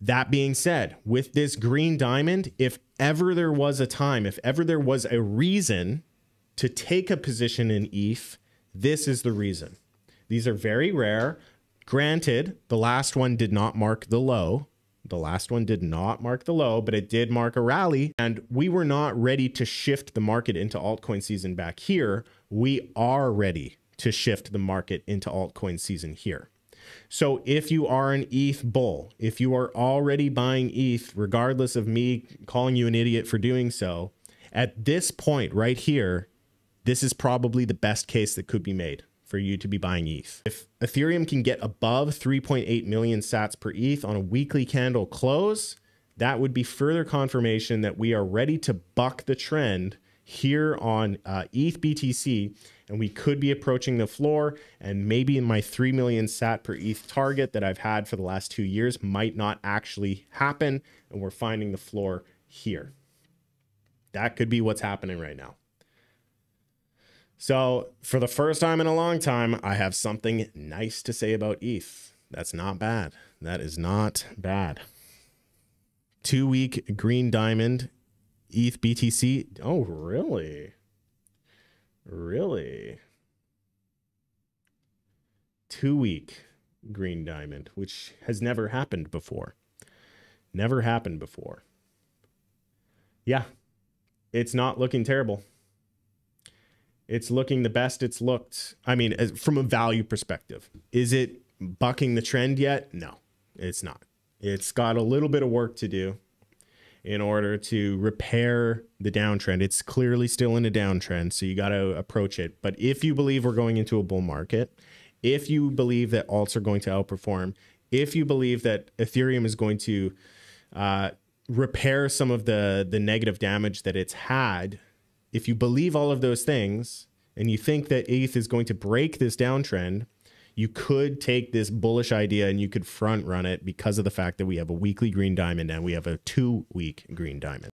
That being said, with this green diamond, if ever there was a time, if ever there was a reason to take a position in ETH, this is the reason. These are very rare. Granted, the last one did not mark the low. The last one did not mark the low, but it did mark a rally. And we were not ready to shift the market into altcoin season back here. We are ready to shift the market into altcoin season here. So if you are an ETH bull, if you are already buying ETH, regardless of me calling you an idiot for doing so, at this point right here, this is probably the best case that could be made for you to be buying ETH. If Ethereum can get above 3.8 million sats per ETH on a weekly candle close, that would be further confirmation that we are ready to buck the trend here on uh, ETH BTC, and we could be approaching the floor. And maybe in my 3 million sat per ETH target that I've had for the last two years might not actually happen, and we're finding the floor here. That could be what's happening right now. So, for the first time in a long time, I have something nice to say about ETH. That's not bad. That is not bad. Two week green diamond, ETH BTC. Oh, really? Really? Two week green diamond, which has never happened before. Never happened before. Yeah, it's not looking terrible. It's looking the best it's looked. I mean, from a value perspective, is it bucking the trend yet? No, it's not. It's got a little bit of work to do in order to repair the downtrend. It's clearly still in a downtrend, so you got to approach it. But if you believe we're going into a bull market, if you believe that alts are going to outperform, if you believe that Ethereum is going to uh, repair some of the the negative damage that it's had if you believe all of those things and you think that ETH is going to break this downtrend, you could take this bullish idea and you could front run it because of the fact that we have a weekly green diamond and we have a two week green diamond.